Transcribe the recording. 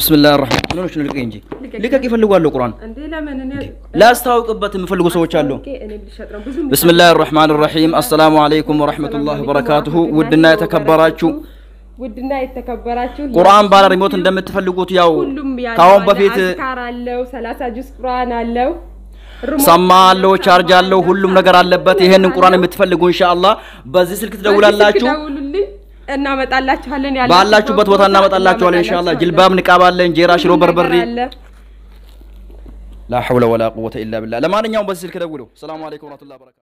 بسم الله الرحمن الرحيم منو شنو لقي انجي لك كيف اللي قال القران لا استوقع بات مفلقوا سوتش قال بسم الله الرحمن الرحيم السلام عليكم ورحمه الله وبركاته ودنا يتكبراچو ودنا يتكبراچو قران بالا ريموت اندمتفلقوت ياو كاون بفيت كار الله 30 جزء قران الله سمعالو شارجالو كلهم نغر አለበት ይሄንን قران متفلقو ان شاء الله بزي سلك تدولالاچو እናመጣላችኋለን። ያለ ባላችሁበት ቦታ እናመጣላችኋለን። ኢንሻአላህ ጅልባብ፣ ንቃብ አለን፣ ጄራ፣ ሽሮ በርበሬ ላ ሐውለ ወላ ቁወተ ኢላ ቢላህ። ለማንኛውም በዚህ ስልክ ደውሉ። ሰላም አለይኩም ወራህመቱላሂ ወበረካቱ